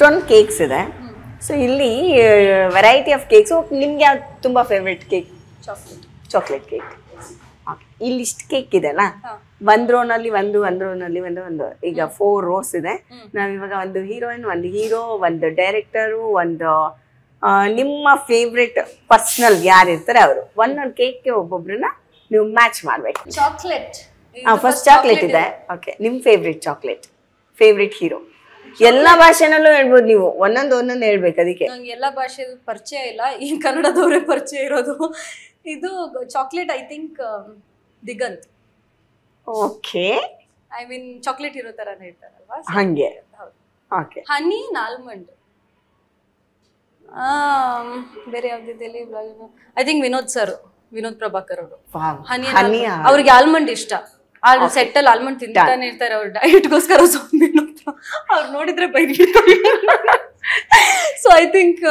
ಅಷ್ಟೊಂದು ಕೇಕ್ಸ್ ಇದೆ. ಸೊ ಇಲ್ಲಿ ವೆರೈಟಿ ಆಫ್ ಕೇಕ್ಸು ನಿಮ್ಗೆ ಯಾವ್ದು ತುಂಬ favourite cake chocolate chocolate cake ಇಲ್ಲಿ ಇಷ್ಟು ಕೇಕ್ ಇದೆ ಅಲ್ಲ ಒಂದ್ ರೋನಲ್ಲಿ ಒಂದು ಒಂದ್ ರೋನಲ್ಲಿ ಒಂದು ಒಂದು. ಈಗ ಫೋರ್ ರೋಸ್ ಇದೆ. ನಾವಿವಾಗ ಒಂದು ಹೀರೋಯಿನ್ ಒಂದು ಹೀರೋ ಒಂದು ಡೈರೆಕ್ಟರು ಒಂದು ನಿಮ್ಮ ಫೇವ್ರೆಟ್ ಪರ್ಸನಲ್ ಯಾರು ಇರ್ತಾರೆ ಅವರು. ಒಂದೊಂದು ಕೇಕ್ಗೆ ಒಬ್ಬೊಬ್ಬರನ್ನ ನೀವು ಮ್ಯಾಚ್ ಮಾಡ್ಬೇಕು. ಚಾಕ್ಲೇಟ್ ಫಸ್ಟ್ ಚಾಕ್ಲೇಟ್ ಇದೆ. ಓಕೆ ನಿಮ್ಮ ಫೇವ್ರೆಟ್ ಚಾಕ್ಲೇಟ್ ಫೇವ್ರೆಟ್ ಹೀರೋ ಎಲ್ಲ ಭಾಷೆನಲ್ಲೂ ಹೇಳ್ಬೋದು ನೀವು. ಒಂದೊಂದು ಒಂದೊಂದು ಹೇಳ್ಬೇಕು ಅದಕ್ಕೆ. ನಂಗೆ ಎಲ್ಲ ಭಾಷೆ ಪರಿಚಯ ಇಲ್ಲ. ಈ ಕನ್ನಡದವರೇ ಪರಿಚಯ ಇರೋದು. ಇದು chocolate I think Diganth. Okay. I mean chocolate ಇರೋ ತರ ಹೇಳ್ತಾರಲ್ವಾ ಹಂಗೆ. ಓಕೆ. ಹನಿ ಆಲ್ಮಂಡ್ ಬೇರೆ ಯಾವ್ದಿದೆ I think Vinod sir Vinod Prabhakar ಅವರು. ಹನಿ ಅವ್ರಿಗೆ ಆಲ್ಮಂಡ್ ಇಷ್ಟ. ಅಲ್ಲಿ ಸೆಟ್ ಅಲ್ಲಿ ಆಲ್ಮಂಡ್ ತಿಂತಾನೆ ಇರ್ತಾರೆ ಅವ್ರ ಡಯಟ್ಗೋಸ್ಕರ ಅವ್ರು ನೋಡಿದ್ರೆ ಬೈರಿ so I think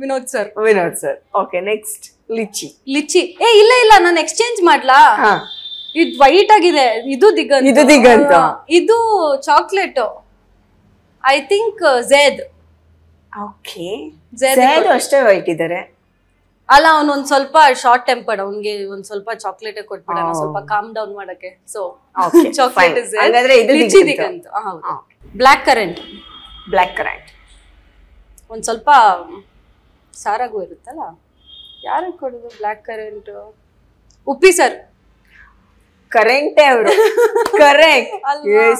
Vinod sir Vinod sir okay next lychee lychee ಏ ಇಲ್ಲ ಇಲ್ಲ ನಾನು ಎಕ್ಸ್ಚೇಂಜ್ ಮಾಡ್ಲಾ? ಇದು ವೈಟ್ ಆಗಿದೆ. ಇದು ದಿಗಂತ. ಇದು ದಿಗಂತ. ಇದು chocolate I think Zaid okay Zaid ಅಷ್ಟೇ ವೈಟ್ ಇದ್ದಾರೆ ಅಲ್ಲ ಅವ್ನು ಒಂದ್ ಸ್ವಲ್ಪ ಶಾರ್ಟ್ ಟೆಂಪರ್ಡ್ ಅವ್ನ್ಗೆ ಒಂದ್ ಸ್ವಲ್ಪ ಚಾಕ್ಲೇಟ್ ಕೊಟ್ಬಿಡೋಣ ಸ್ವಲ್ಪ ಕಾಮ್ ಡೌನ್ ಮಾಡಕ್ಕೆ. So chocolate. Is black currant black currant ಒಂದ್ ಸ್ವಲ್ಪ ಸಾರಾಗೂ ಇರುತ್ತಲ್ಲ? ಯಾರಿಗೆ ಕೊಡೋದು ಬ್ಲಾಕ್ ಕರೆಂಟ್ ಉಪ್ಪಿ ಸರ್ ಕರೆಂಟೇ ಅವರು. ಕರೆಂಟ್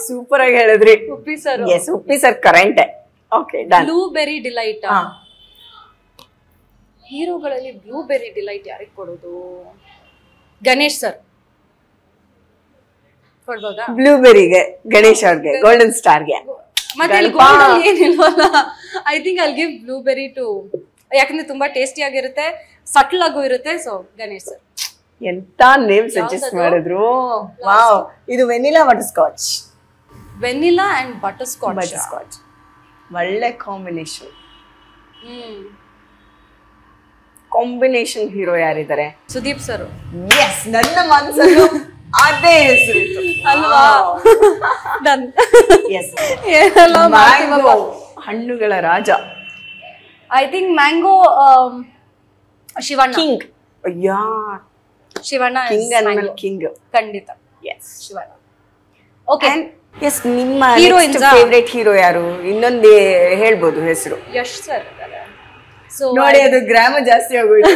ಸೂಪರ್ ಆಗಿ ಹೇಳಿದ್ರಿ. Uppi sir yes Uppi sir ಕರೆಂಟೇ okay blueberry delight. ಹೀರೋಗಳಲ್ಲಿ ಬ್ಲೂಬೆರಿ ಡಿಲೈಟ್ ಯಾರಿಗೆ ಕೊಡೋದು? ಗಣೇಶ್ ಸರ್. ಕೊಡ್ಬೋದಾ? ಬ್ಲೂಬೆರಿಗೆ ಗಣೇಶ್ ಅವ್ರಿಗೆ ಗೋಲ್ಡನ್ ಸ್ಟಾರ್ಗೆ ಮತ್ತೆ ಅಲ್ಲಿ golden ಏನಿಲ್ವಲ್ಲ? I think give blueberry to ಯಾಕಂದ್ರೆ ತುಂಬಾ ಟೇಸ್ಟಿ ಆಗಿರುತ್ತೆ ಸಟ್ಲ್ ಆಗು ಇರುತ್ತೆ ಸೊ ಗಣೇಶ್ ಸರ್. ಎಂತ ನೇಮ್ ಸಜೆಸ್ಟ್ ಮಾಡಿದ್ರು? ವಾವ್ ಇದು vanilla butterscotch vanilla and butterscotch butterscotch ಒಳ್ಳೆ ಕಾಂಬಿನೇಷನ್ ಹ್ಮ್. ಕಾಂಬಿನೇಷನ್ ಹೀರೋ ಯಾರಿದ್ದಾರೆ? ಸುದೀಪ್ ಸರ್. ಎಸ್ ನನ್ನ ಮನಸ್ಸಲ್ಲೂ ಅದೇ ಹೆಸರು ಅಲ್ವಾ? ಎಸ್ ಮ್ಯಾಂಗೋ ಹಣ್ಣುಗಳ ರಾಜ. I think mango Shivanna. King yeah Shivanna king animal king ಖಂಡಿತ. ಎಸ್ ಶಿವಣ್ಣ. ಓಕೆ ಎಸ್ ನಿಮ್ಮ ಹೀರೋಯಿನ್ ಫೇವ್ರೇಟ್ ಹೀರೋ ಯಾರು? ಇನ್ನೊಂದೇ ಹೇಳ್ಬೋದು ಹೆಸರು. ಯಶ್ ಸರ್. ಸೊ ನೋಡಿ ಅದು ಗ್ರಾಮ ಜಾಸ್ತಿ ಆಗೋಯ್ತು.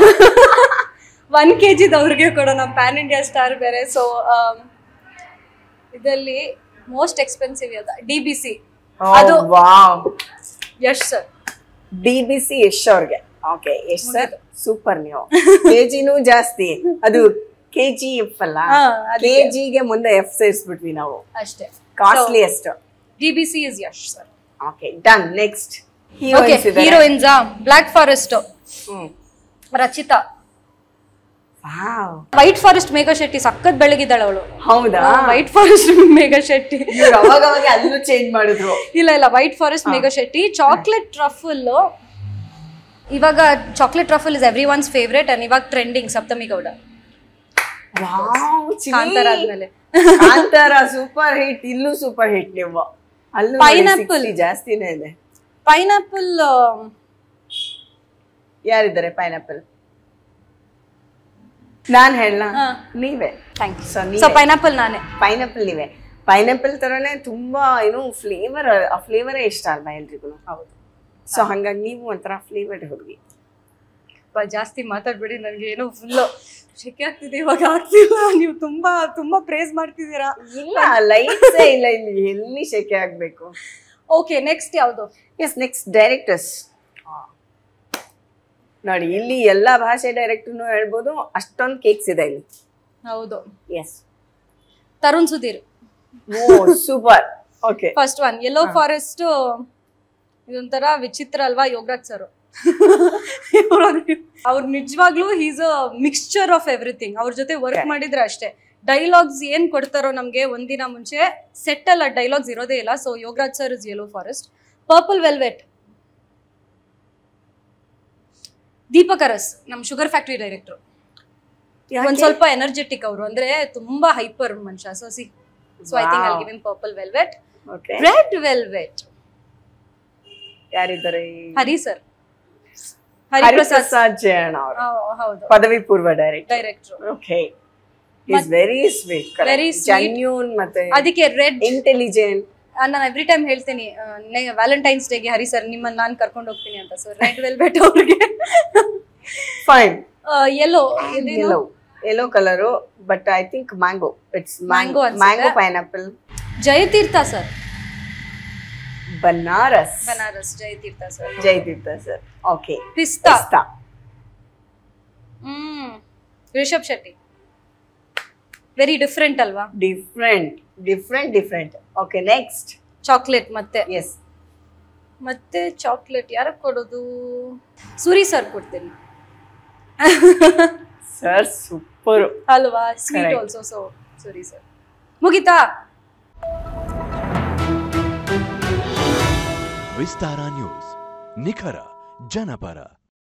ಒನ್ ಕೆ ಜಿದವ್ರಿಗೆ ಕೊಡೋಣ ಪ್ಯಾನ್ ಇಂಡಿಯಾ ಸ್ಟಾರ್ ಬೇರೆ. ಸೊ ಇದರಲ್ಲಿ ಮೋಸ್ಟ್ ಎಕ್ಸ್ಪೆನ್ಸಿವ್ ಯಾವ್ದು? ಡಿ ಬಿ ಸಿ ಅದು Yash sir D B C Yash ಅವ್ರಿಗೆ. ಓಕೆ ಯಶ್ ಸರ್ ಸೂಪರ್ ನೀವು. ಕೆಜಿನೂ ಜಾಸ್ತಿ. ಅದು ಕೆ ಜಿ ಎಫ್ ಅಲ್ಲ? ಕೆ ಜಿಗೆ ಮುಂದೆ ಎಫ್ ಸೇರಿಸ್ಬಿಟ್ವಿ ನಾವು. ಅಷ್ಟೇ. ಕಾಸ್ಟ್ಲಿ ಅಷ್ಟು D B C is Yash sir okay done next heroines black forest Rachita. White forest Megha Shetty ಸಖತ್ ಬೆಳಗಿದ್ದಾಳೆ ಅವಳು. ಹೌದಾ? ವೈಟ್ ಫಾರೆಸ್ಟ್ ಮೇಘಾ ಶೆಟ್ಟಿ ಅಲ್ಲೂ ಚೇಂಜ್ ಮಾಡಿದ್ರು. ಇಲ್ಲ ಇಲ್ಲ white forest Megha Shetty chocolate truffle ಇವಾಗ chocolate truffle is everyone's favourite and ಇವಾಗ ಟ್ರೆಂಡಿಂಗ್ ಸಪ್ತಮಿ ಗೌಡ. ಕಾಂತಾರ ಆದ್ಮೇಲೆ. ಕಾಂತಾರ ಸೂಪರ್ ಹಿಟ್ ಇಲ್ಲೂ ಸೂಪರ್ ಹಿಟ್ ನೀವು. ಅಲ್ಲೂ. 60 ಜಾಸ್ತಿನೇ ಇದೆ. ಪೈನಾಪಲ್ ಯಾರಿದ್ದಾರೆ ಪೈನಾಪಲ್ ನಾನ್ ಹೇಳ. ನೀವೇ. ಥ್ಯಾಂಕ್ ಯು ಸೊ ಪೈನಾಪಲ್ ನಾನೇ. ಪೈನಾಪಲ್ ನೀವೇ. ಪೈನಾಪಲ್ ತರನೇ ತುಂಬಾ ಏನು ಫ್ಲೇವರ್ ಆ ಫ್ಲೇವರೇ ಇಷ್ಟ ಅಲ್ವಾ ಎಲ್ರಿಗೂ? ಹೌದು. ಸೊ ಹಂಗಾಗಿ ನೀವು ಒಂಥರ ಫ್ಲೇವರ್ಡ್ ಹುಡುಗಿ. ಜಾಸ್ತಿ ಮಾತಾಡ್ಬೇಡಿ ನನಗೆ ಏನೋ ಫುಲ್ ಶೆಕೆ ಆಗ್ತಿದೆ ಇವಾಗ ಆಗ್ತಿಲ್ಲ. ನೀವು ತುಂಬಾ ತುಂಬಾ ಪ್ರೇಸ್ ಮಾಡ್ತಿದ್ದೀರಾ. ಇಲ್ಲ ಲೈಟ್ಸೇ ಇಲ್ಲ ಇಲ್ಲಿ ಎಲ್ಲಿ ಶೆಕೆ ಆಗ್ಬೇಕು? ಓಕೆ ನೆಕ್ಸ್ಟ್ ಯಾವುದು? ಎಸ್ ನೆಕ್ಸ್ಟ್ ಡೈರೆಕ್ಟರ್ಸ್ ನೋಡಿ ಇಲ್ಲಿ ಎಲ್ಲ ಭಾಷೆ ಡೈರೆಕ್ಟರ್ನು ಹೇಳ್ಬೋದು ಅಷ್ಟೊಂದು ಕೇಕ್ಸ್ ಇದೆ ಇಲ್ಲಿ. ಹೌದು. Yes Tarun Sudhir. Oh super okay first one yellow forest ಇದೊಂಥರ ವಿಚಿತ್ರ ಅಲ್ವಾ ಯೋಗರಾಜ್ ಸರ್? ಅವ್ರು ನಿಜವಾಗ್ಲೂ he's a mixture of everything ಅವ್ರ ಜೊತೆ ವರ್ಕ್ ಮಾಡಿದ್ರೆ ಅಷ್ಟೇ. ಡೈಲಾಗ್ಸ್ ಏನ್ ಕೊಡ್ತಾರೋ ನಮ್ಗೆ ಒಂದಿನ ಮುಂಚೆ ಸೆಟ್ ಅಲ್ಲ ಡೈಲಾಗ್ಸ್ ಇರೋದೇ ಇಲ್ಲ. So Yogaraj sir is yellow forest purple velvet Deepak Aras ನಮ್ ಶುಗರ್ ಫ್ಯಾಕ್ಟ್ರಿ ಡೈರೆಕ್ಟರ್ ಒಂದ್ ಸ್ವಲ್ಪ ಎನರ್ಜೆಟಿಕ್ ಅವರು. ಅಂದ್ರೆ ತುಂಬಾ ಹೈಪರ್ ಮನುಷ್ಯ. So see so I think I give him purple velvet okay red velvet ಯಾರಿದ್ದಾರೆ ಹರಿ ಸರ್ ಹರಿಪ್ರಸಾದ್ ಜಯಣ್ಣ ಅವರು. ಹೌದು. ಪದವಿ ಪೂರ್ವ director director okay is very sweet Very sweet. Genuine ಮತ್ತೆ ಅದಕ್ಕೆ ರೆಡ್ ಇಂಟೆಲಿಜೆಂಟ್ ನಾನು ಎವ್ರಿ ಟೈಮ್ ಹೇಳ್ತೀನಿ ವ್ಯಾಲೆಂಟೈನ್ಸ್ ಡೇಗೆ ಹರಿ ಸರ್ ನಿಮ್ಮನ್ನ ನಾನು ಕರ್ಕೊಂಡು ಹೋಗ್ತೀನಿ ಅಂತ. ಸೊ ರೆಡ್ ವೆಲ್ವೆಟ್ ಅವ್ರಿಗೆ. Fine yellow yellow yellow colour but I think mango it's Mango. ಅನ್ಸುತ್ತೆ. Mango pineapple Jayatheertha sir Banaras Banaras Jayatheertha sir Jayatheertha sir okay pista pista hmm. Rishab Shetty. Very different ಅಲ್ವಾ? Different different different okay next chocolate ಮತ್ತೆ. Yes ಮತ್ತೆ chocolate ಯಾರಕ್ಕೆ ಕೊಡೋದು? Suri sir ಕೊಡ್ತೀನಿ. Sir super ಅಲ್ವಾ? Sweet. Also so Suri sir ಮುಗಿತಾ? Vistara news. ನಿಖರ ಜನಪರ.